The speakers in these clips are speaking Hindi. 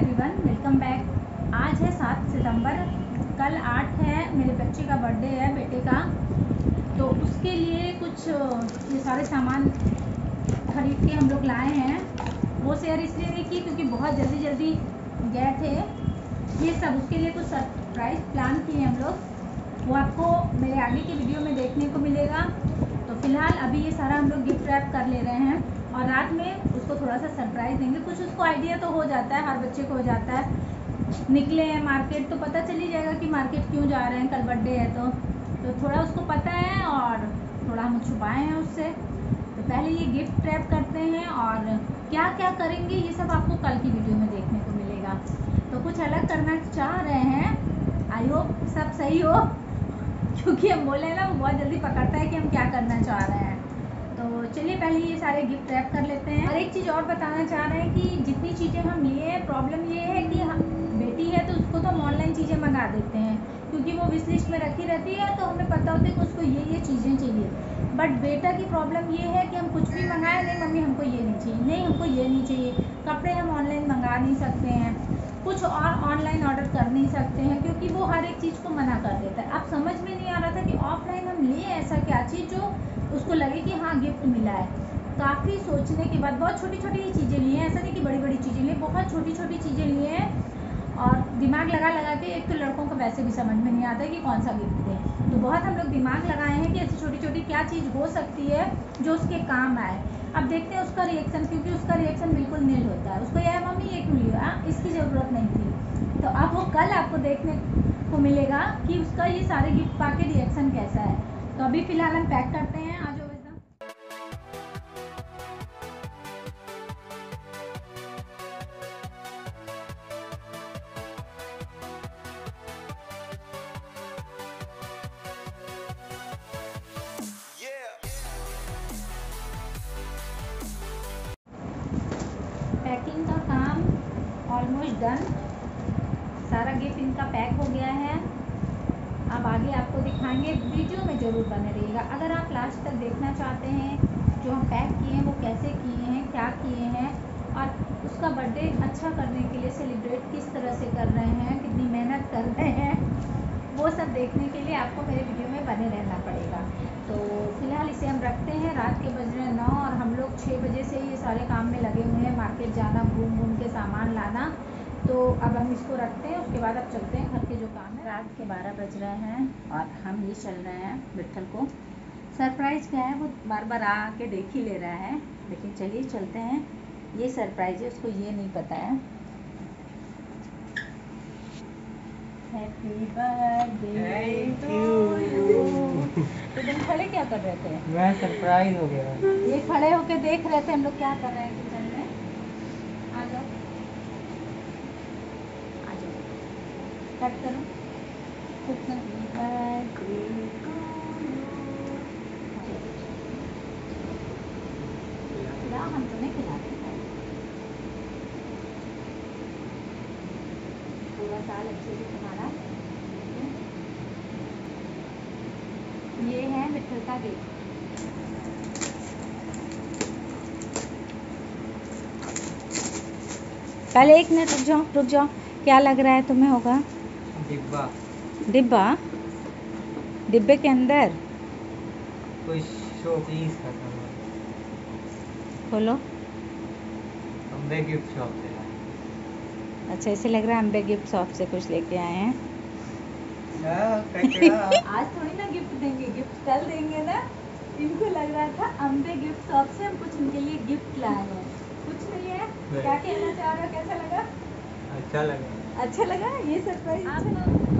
एवरीवन वेलकम बैक आज है सात सितंबर, कल आठ है, मेरे बच्चे का बर्थडे है, बेटे का। तो उसके लिए कुछ, ये सारे सामान खरीद के हम लोग लाए हैं। वो शेयर इसलिए नहीं की क्योंकि बहुत जल्दी जल्दी गए थे। ये सब उसके लिए कुछ सरप्राइज़ प्लान किए हैं हम लोग। वो आपको मेरे आगे की वीडियो में देखने को मिलेगा। तो फ़िलहाल अभी ये सारा हम लोग गिफ्ट रैप कर ले रहे हैं। और रात में उसको थोड़ा सा सरप्राइज़ देंगे। कुछ उसको आइडिया तो हो जाता है, हर बच्चे को हो जाता है। निकले हैं मार्केट तो पता चल ही जाएगा कि मार्केट क्यों जा रहे हैं, कल बर्थडे है तो। तो थोड़ा उसको पता है और थोड़ा हम छुपाए हैं उससे। तो पहले ये गिफ्ट ट्रैप करते हैं और क्या क्या करेंगे, ये सब आपको कल की वीडियो में देखने को मिलेगा। तो कुछ अलग करना चाह रहे हैं। आई होप सब सही हो। क्योंकि हम बोले ना, वो बहुत जल्दी पकड़ता है कि हम क्या करना चाह रहे हैं। चलिए पहले ये सारे गिफ्ट रैप कर लेते हैं। और एक चीज़ और बताना चाह रहे हैं कि जितनी चीज़ें हम लिए हैं प्रॉब्लम ये है कि हम, बेटी है तो उसको तो हम ऑनलाइन चीज़ें मंगा देते हैं, क्योंकि वो विश लिस्ट में रखी रहती है तो हमें पता होता है कि उसको ये ये चीज़ें चाहिए। बट बेटा की प्रॉब्लम ये है कि हम कुछ भी मंगाए, नहीं, मम्मी हमको ये नहीं चाहिए, नहीं, हमको ये नहीं चाहिए। कपड़े हम ऑनलाइन मंगा नहीं सकते हैं। कुछ और ऑनलाइन ऑर्डर कर नहीं सकते हैं, क्योंकि वो हर एक चीज़ को मना कर देता है। अब समझ में नहीं आ रहा था कि ऑफलाइन हम लिए ऐसा क्या चीज़ जो उसको लगे कि हाँ गिफ्ट मिला है। काफ़ी सोचने के बाद बहुत छोटी छोटी चीज़ें लिए हैं, ऐसा नहीं कि बड़ी बड़ी चीज़ें लिए, बहुत छोटी छोटी चीज़ें लिए हैं और दिमाग लगा लगा के एक तो लड़कों को वैसे भी समझ में नहीं आता है कि कौन सा गिफ्ट दें। तो बहुत हम लोग दिमाग लगाए हैं कि ऐसी छोटी छोटी क्या चीज़ हो सकती है जो उसके काम आए। अब देखते हैं उसका रिएक्शन क्योंकि उसका रिएक्शन बिल्कुल नील होता है। उसको यह मम्मी, ये क्यों लिया? इसकी ज़रूरत नहीं थी। तो अब वो कल आपको देखने को मिलेगा कि उसका ये सारे गिफ्ट पा के रिएक्शन कैसा है। तो अभी फ़िलहाल हम पैक करते हैं। ऑलमोस्ट डन सारा गिफ्ट इनका पैक हो गया है। अब आगे आपको दिखाएँगे। वीडियो में ज़रूर बने रहिएगा। अगर आप लास्ट तक देखना चाहते हैं, जो हम पैक किए हैं, वो कैसे किए हैं, क्या किए हैं, और उसका बर्थडे अच्छा करने के लिए सेलिब्रेट किस तरह से कर रहे हैं, कितनी मेहनत कर रहे हैं, वो सब देखने के लिए आपको मेरे वीडियो में बने रहना पड़ेगा। तो फ़िलहाल इसे हम रखते हैं। रात के बज रहे छः बजे से ये सारे काम में लगे हुए हैं मार्केट जाना घूम घूम के सामान लाना। तो अब हम इसको रखते हैं उसके बाद अब चलते हैं घर के जो काम है। रात के बारह बज रहे हैं और हम ये चल रहे हैं मिट्ठल को। सरप्राइज़ क्या है? वो बार बार आके देख ही ले रहा है। लेकिन चलिए चलते हैं। ये सरप्राइज़ है उसको ये नहीं पता है। हैप्पी बर्थडे टू यू तो तुम खड़े क्या कर रहे थे? मैं सरप्राइज़ हो गया। ये खड़े होके देख रहे थे हम लोग क्या कर रहे हैं किचन में। आ जाओ। आ जाओ। कट करो। हम तुम्हें खिलाते हैं। पूरा साल अच्छे से तुम्हारा ये का गिफ्ट पहले एक मिनट रुक जाओ रुक जाओ। क्या लग रहा है तुम्हें होगा? डिब्बा। डिब्बा? डिब्बे के अंदर? कोई शो पीस का सामान खोलो। अम्बे गिफ्ट शॉप से अच्छा ऐसे लग रहा है अम्बे गिफ्ट शॉप से कुछ लेके आए हैं। आज थोड़ी ना गिफ्ट देंगे गिफ्ट कल देंगे ना। इनको लग रहा था अम्बे गिफ्ट शॉप से हम कुछ इनके लिए गिफ्ट लाए हैं। कुछ नहीं है? क्या कहना चाह रहे हो? कैसा लगा? अच्छा लगा। अच्छा लगा? ये सरप्राइज़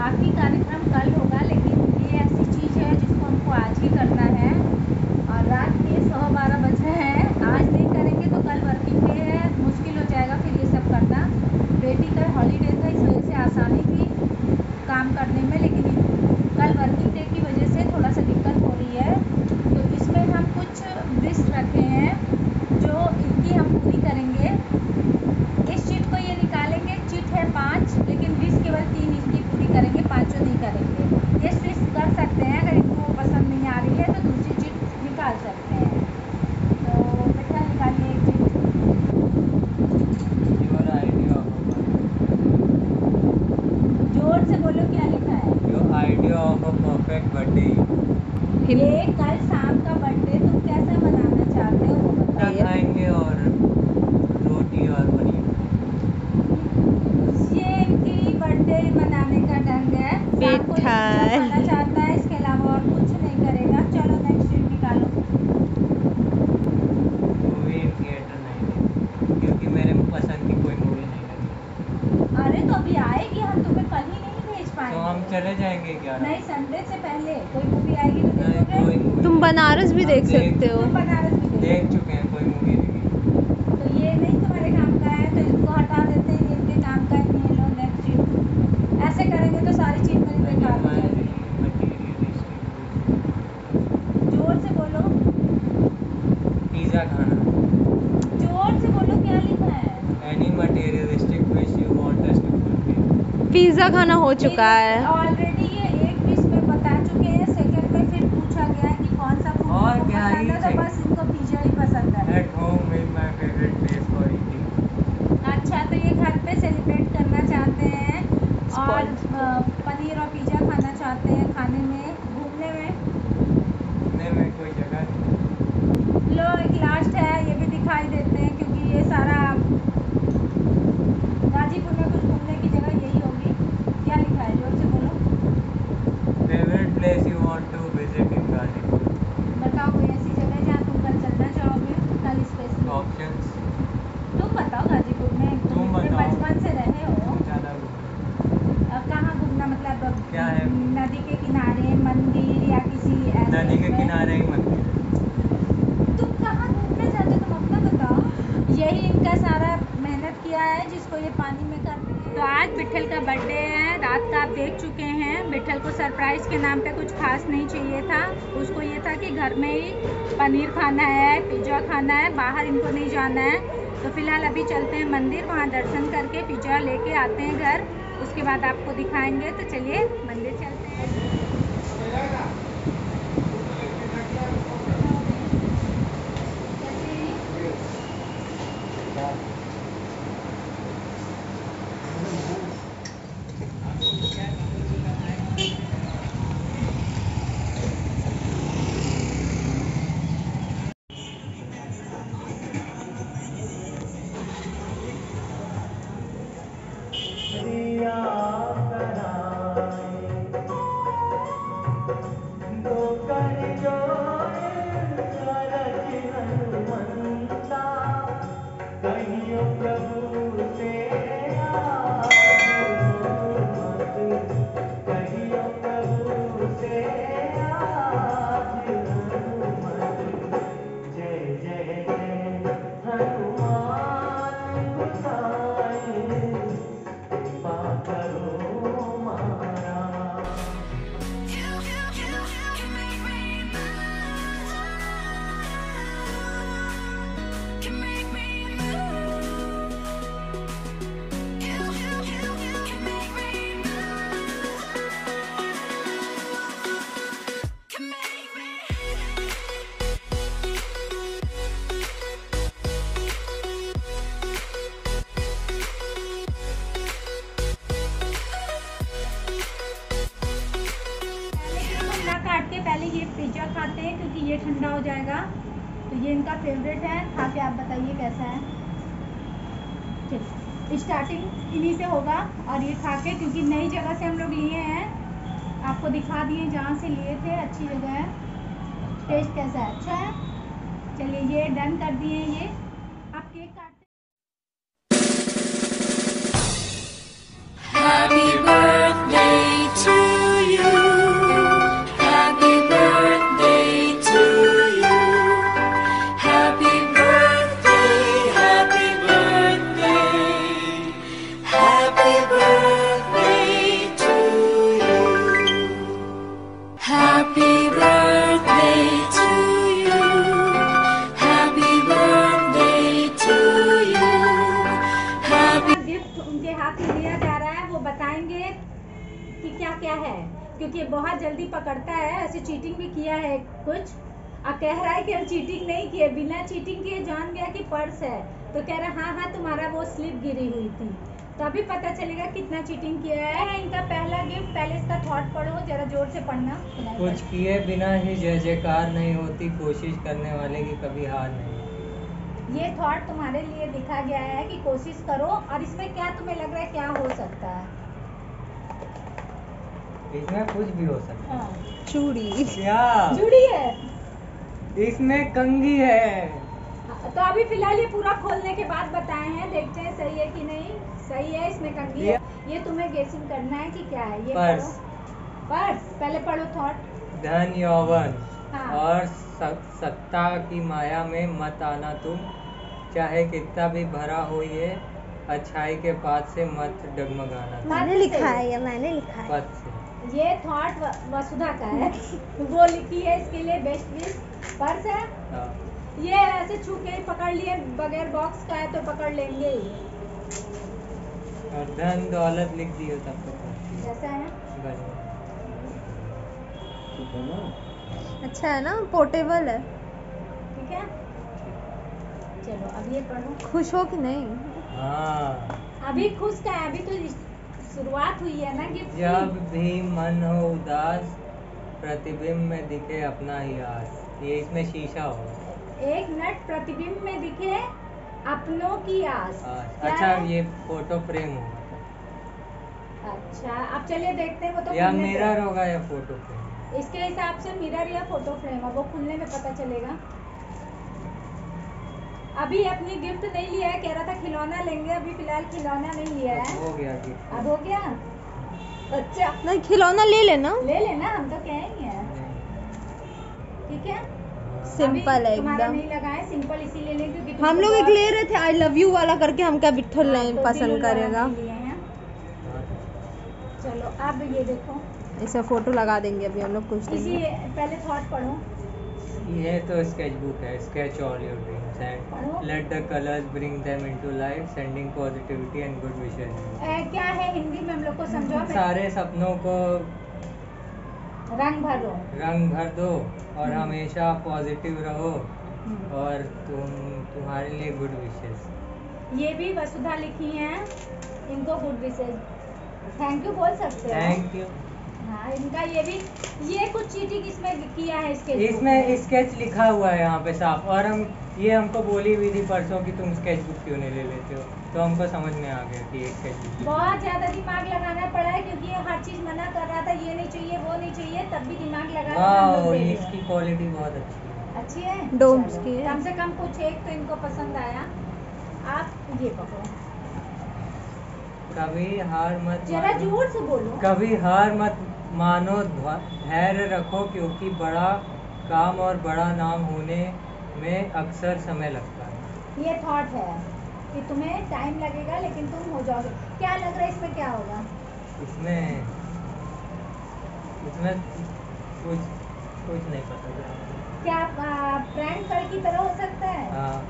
बाकी कार्यक्रम कल होगा लेकिन ये ऐसी चीज़ है जिसको हमको आज ही करना है और रात के सवा बारह बज रहे हैं आज नहीं करेंगे तो कल वर्किंग डे है मुश्किल हो जाएगा फिर ये सब करना बेटी का हॉलीडे था इस वजह से आसानी थी काम करने में लेकिन कल वर्किंग डे की वजह से थोड़ा सा दिक्कत हो रही है तो इसमें हम कुछ विश रखे हैं जो इनकी हम पूरी करेंगे इस चीट को ये निकालेंगे चीट है पाँच लेकिन विश केवल तीन इसकी पूरी करेंगे पाँचों नहीं करेंगे ये स्विच कर सकते हैं अगर इनको पसंद नहीं आ रही है तो दूसरी चीट हिंदी ये कल शाम का बर्थडे तुम कैसा मनाना चाहते हो वो बताओ क्या खाएँगे और रोटी और पनीर ये इनकी बर्थडे मनाने का ढंग है शाम को ये पिज्जा मिठाई। खाना चाहता है इसके अलावा और कुछ नहीं करेगा। चलो नेक्स्ट सीट निकालो। मूवी थिएटर नहीं क्योंकि मेरे पसंद की कोई मूवी नहीं लगी अरे तो अभी आएगी हम तुम्हें कल ही नहीं भेज तो हम चले जाएँगे ग्यारह नहीं संडे से पहले कोई मूवी आएगी तो नहीं देखोगे। कोई तुम बनारस भी देख सकते हो। बनारस भी देखो देख चुके हैं कोई मूवी नहीं तो ये नहीं तुम्हारे काम का है तो इसको हटा देते हैं इनके काम का ही नहीं है लो नेक्स्ट ऐसे करेंगे सारी चीज़ मेरी बेकार ज़ोर से बोलो। पिज्जा खाना। ज़ोर से बोलो क्या लिखा है? Any materialistic wish you want us to fulfil pizza खाना हो चुका है ऑलरेडी ये एक विश में बता चुके हैं सेकंड में फिर पूछा गया है कि कौन सा फ़ूड और इनको क्या ही पसंद है तो चाहिए? बस इनको पिज्जा ही पसंद है at home is my favourite place for eating अच्छा तो ये घर पे सेलिब्रेट करना चाहते हैं और पनीर और पिज्जा खाना चाहते हैं खाने में। घूमने में? घूमने में कोई जगह लो एक लास्ट है ये भी दिखाई देते हैं क्योंकि ये सारा गाजीपुर में कुछ घूमने की जगह यही होगी। क्या लिखा है? ज़ोर से बोलो। Favourite place you want to visit in Ghazipur बताओ कोई ऐसी जगह जहाँ तुम कल चलना चाहोगे कल स्पेशल ऑप्शंस तुम बताओ गाजीपुर में तुम इसमें बताओ। बचपन से रहे हो ज़्यादा घूमने अब कहाँ घूमना मतलब अब क्या है? नदी के किनारे मंदिर या किसी नदी के किनारे ही मंदिर। तुम कहाँ घूमने जाते तुम अपना बताओ। यही इनका सारा मेहनत किया है जिसको ये पानी में करते हैं। तो आज बिट्ठल का बर्थडे है रात का आप देख चुके हैं। बिट्ठल को सरप्राइज़ के नाम पे कुछ खास नहीं चाहिए था। उसको ये था कि घर में ही पनीर खाना है पिज़्ज़ा खाना है बाहर इनको नहीं जाना है। तो फ़िलहाल अभी चलते हैं मंदिर वहाँ दर्शन करके पिज़्ज़ा लेके आते हैं घर। उसके बाद आपको दिखाएँगे। तो चलिए पहले फेवरेट है खा के आप बताइए कैसा है। ठीक स्टार्टिंग इन्हीं से होगा और ये खा के क्योंकि नई जगह से हम लोग लिए हैं। आपको दिखा दिए जहाँ से लिए थे अच्छी जगह है। टेस्ट कैसा है? अच्छा है। चलिए ये डन कर दिए ये। चीटिंग किए जान गया कि पर्स है। तो कह रहा हाँ हाँ तुम्हारा वो स्लिप गिरी हुई थी। तो अभी पता चलेगा कितना चीटिंग किया है। इनका पहला गिफ्ट पहले इसका थॉट पढ़ो जरा ज़ोर से पढ़ना। कुछ किए बिना ही जय जयकार नहीं होती कोशिश करने वाले की कभी हार नहीं ये थॉट तुम्हारे लिए लिखा गया है कि कोशिश करो और इसमें क्या तुम्हें लग रहा है क्या हो सकता है? इसमें कुछ भी हो सकता हाँ, है। चूड़ी। क्या? जुड़ी है। इसमें कंगी है। तो अभी फ़िलहाल ये पूरा खोलने के बाद बताए हैं देखते हैं सही है कि नहीं। सही है इसमें कंगी है। ये तुम्हें गेसिंग करना है कि क्या है? ये पर्स। पर्स। पहले पढ़ो थॉट धन यौवन। हाँ। और सत्ता की माया में मत आना तुम। चाहे कितना भी भरा हो ये अच्छाई के पास से मत डगमगाना मैंने लिखा है ये मैंने लिखा है। पद से। ये थॉट वसुधा का है। वो लिखी है इसके लिए बेस्ट विश पर्स है। हाँ। ये ऐसे छू के ही पकड़ लिए बगैर बॉक्स का है तो पकड़ लेंगे। ही और धन दौलत लिख दियो तब तो जैसा है। अच्छा है ना पोर्टेबल है। ठीक है? चलो अब ये पढ़ो। खुश हो कि नहीं? हाँ। अभी खुश का है अभी तो शुरुआत हुई है ना गिफ्ट जब भी मन हो उदास प्रतिबिंब में दिखे अपना ही आस। ये इसमें शीशा होगा। एक मिनट प्रतिबिंब में दिखे अपनों की आस। आस। अच्छा ये फ़ोटो फ्रेम होगा। अच्छा अब चलिए देखते हैं वो तो या मिरर होगा या फ़ोटो फ्रेम इसके हिसाब से मिरर या फ़ोटो फ्रेम है वो खुलने में पता चलेगा। अभी अपनी गिफ्ट नहीं लिया है कह रहा था खिलौना लेंगे अभी फ़िलहाल खिलौना नहीं लिया है। हो गया गिफ्ट अब हो गया? अच्छा। नहीं खिलौना ले लेना। ले लेना हम तो कहेंगे। ठीक है? सिंपल है एकदम। नहीं लगा है सिंपल इसीलिए लें क्योंकि हम लोग एक ले रहे थे आई लव यू वाला करके हम क्या बिट्ठल हाँ, नहीं तो पसंद करेगा। चलो अब ये देखो। इसे फ़ोटो लगा देंगे अभी हम लोग कुछ इसी। पहले थॉट पढ़ो। ये तो स्केच बुक है sketch all your dreams and let the colours bring them into life sending positivity and good wishes क्या है हिंदी में हम लोग को समझो मैं- सारे सपनों को रंग भरो। रंग भर दो और हम्म। हमेशा पॉजिटिव रहो हम्म। और तुम तुम्हारे लिए गुड विशेस ये भी वसुधा लिखी हैं इनको गुड विशेज थैंक यू बोल सकते हो। थैंक यू हाँ इनका ये भी ये कुछ चीटिंग इसमें किया है इसके इसमें स्केच लिखा हुआ है यहाँ पे साफ़। और हम ये हमको बोली हुई थी परसों कि तुम स्केच बुक क्यों नहीं ले लेते हो? तो हमको समझ में आ गया कि ये स्केच बुक बहुत ज़्यादा दिमाग लगाना पड़ा है क्योंकि ये हर चीज़ मना कर रहा था ये नहीं चाहिए वो नहीं चाहिए तब भी दिमाग लगा वाह। इसकी क्वालिटी बहुत अच्छी है। अच्छी है? चलो, की कम से कम कुछ एक तो इनको पसंद आया। आप ये पकड़ो। कभी हार मत जरा ज़ोर से बोलो। कभी हार मत मानो धैर्य रखो क्योंकि बड़ा काम और बड़ा नाम होने में अक्सर समय लगता है। ये थॉट है कि तुम्हें टाइम लगेगा लेकिन तुम हो जाओगे। क्या लग रहा है इसमें क्या होगा? इसमें इसमें कुछ कुछ नहीं पता क्या प्रैंक की तरह हो सकता है? हाँ।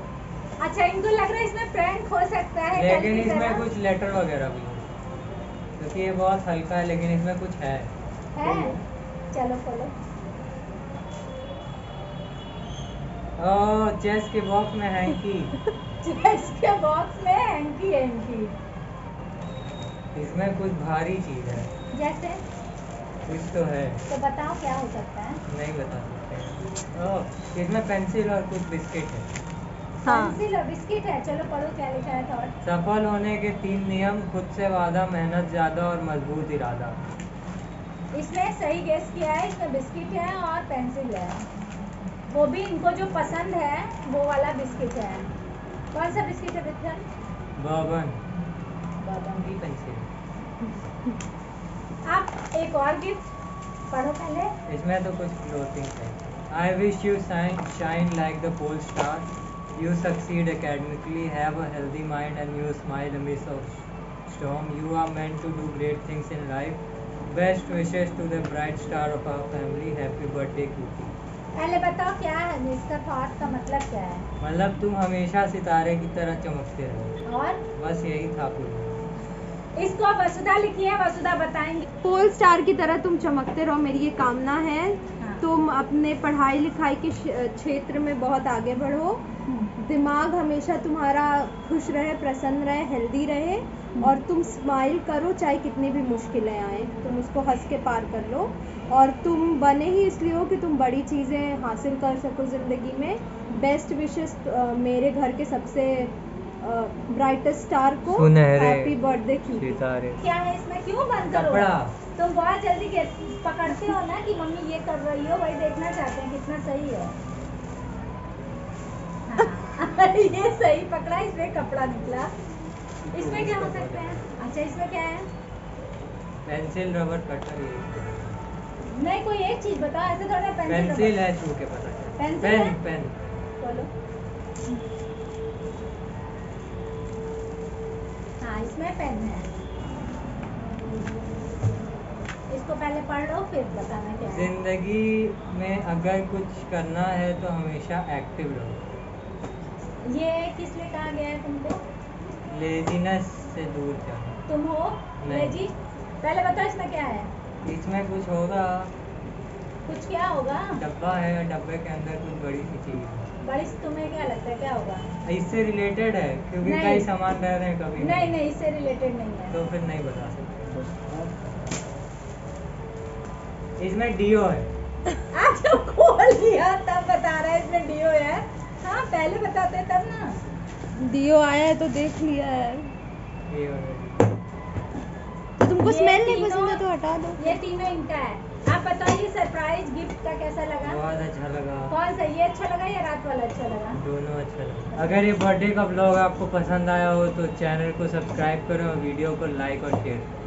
अच्छा इनको लग रहा है इसमें प्रैंक हो सकता है लेकिन इसमें कुछ लेटर वगैरह भी हो। क्योंकि ये बहुत हल्का है लेकिन इसमें कुछ है। है? चलो खोलो ओह चेस के बॉक्स में हैंकी। चेस के बॉक्स में हैंकी हैंकी। इसमें कुछ भारी चीज़ है। जैसे? कुछ तो है। तो बताओ क्या हो सकता है? नहीं बता सकते। ओह इसमें पेंसिल और कुछ बिस्किट है। हाँ। पेंसिल और बिस्किट है। चलो पढ़ो क्या लिखा है थॉट सफल होने के तीन नियम खुद से वादा मेहनत ज़्यादा और मज़बूत इरादा। इसमें सही गेस किया है इसमें बिस्किट है और पेंसिल है। वो भी इनको जो पसंद है वो वाला बिस्किट है कौन सा बिस्किट है विक्रम बर्बन बादाम की पेंसिल आप एक और गिफ्ट पढ़ो पहले इसमें तो कुछ क्लोथिंग है I wish you shine shine like the pole star you succeed academically have a healthy mind and you smile amidst of storm you are meant to do great things in life best wishes to the bright star of our family happy birthday Kuki पहले बताओ क्या है मिस्टर थॉट का मतलब क्या है? मतलब तुम हमेशा सितारे की तरह चमकते रहो। और? बस यही था पूरा। इसको वसुधा लिखी है वसुधा बताएँगे। पोल स्टार की तरह तुम चमकते रहो मेरी ये कामना है। हाँ। तुम अपने पढ़ाई लिखाई के क्षेत्र में बहुत आगे बढ़ो। दिमाग हमेशा तुम्हारा खुश रहे प्रसन्न रहे हेल्दी रहे और तुम स्माइल करो चाहे कितनी भी मुश्किलें आए तुम उसको हंस के पार कर लो और तुम बने ही इसलिए हो कि तुम बड़ी चीज़ें हासिल कर सको ज़िंदगी में। बेस्ट विशेस मेरे घर के सबसे ब्राइटेस्ट स्टार को हैप्पी बर्थडे की क्या है इसमें? क्यों बंद करो? तुम बहुत जल्दी पकड़ते हो ना कि मम्मी ये कर रही हो वही देखना चाहते हैं कितना सही हाँ, ये सही पकड़ा इसमें कपड़ा निकला। इसमें क्या हो सकता है? अच्छा इसमें क्या है? पेंसिल रबर कटर नहीं कोई एक चीज़ बताओ ऐसे थोड़ा पेंसिल पेंसिल है छू के पता पेंसिल पेन पेन। बोलो। हाँ इसमें पेन है। इसको पहले पढ़ लो फिर बताना क्या है। ज़िंदगी में अगर कुछ करना है तो हमेशा एक्टिव रहो। ये किस लिए कहा गया है तुमको? लेजीनेस से दूर जाओ तुम हो? लेजी पहले बताओ इसमें क्या है? इसमें कुछ होगा। कुछ क्या होगा? डब्बा है डब्बे के अंदर कुछ बड़ी सी चीज़ बड़ी तुम्हें क्या लगता है क्या होगा? इससे रिलेटेड है क्योंकि कई सामान रह रहे हैं कभी। नहीं नहीं इससे रिलेटेड नहीं है। तो फिर नहीं बता सकते। इसमें डीओ है। आज तो खोल लिया तब बता रहा है इसमें डीओ है। हाँ पहले बताते तब ना। दियो आया है तो देख लिया है। तो तुमको स्मेल नहीं पसंद है तो हटा दो। ये तीनों इनका है। आप बताइए सरप्राइज़ गिफ्ट का कैसा लगा? बहुत अच्छा लगा। कौन सा ये अच्छा लगा या रात वाला अच्छा लगा? दोनों अच्छा लगा। अगर ये बर्थडे का ब्लॉग आपको पसंद आया हो तो चैनल को सब्सक्राइब करो और वीडियो को लाइक और शेयर करो।